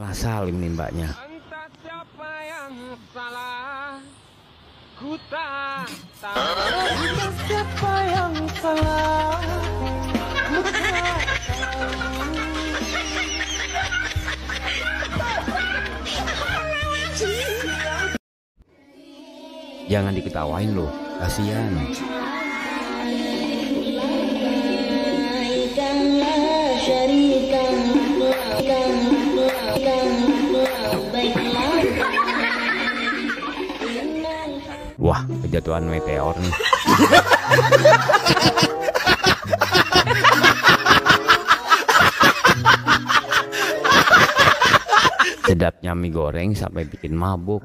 Malah salim nih mbaknya. Entah siapa yang salah Ku tak tahu Entah siapa yang salah Ku tak Jangan diketawain loh, kasihan. Wah, kejatuhan meteor nih. Sedapnya mie goreng sampai bikin mabuk.